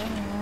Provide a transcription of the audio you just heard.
Bye.